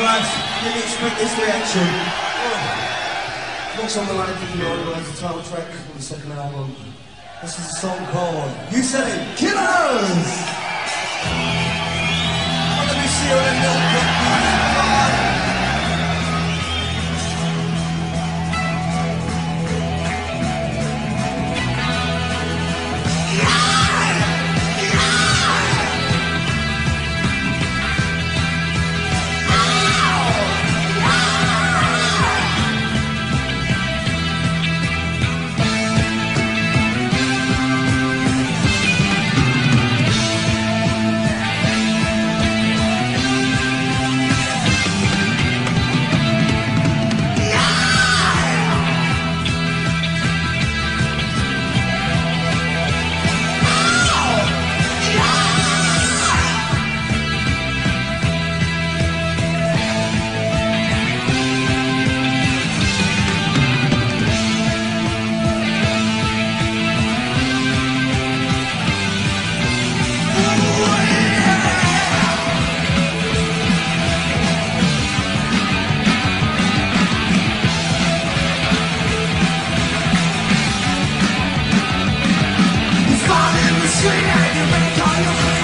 Glad didn't expect this reaction. Oh. Looks on the line for you it's the title track from the second album. This is a song called You Said It Killers! Let me see you I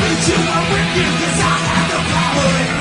beat you, I whip you, cause I have the power.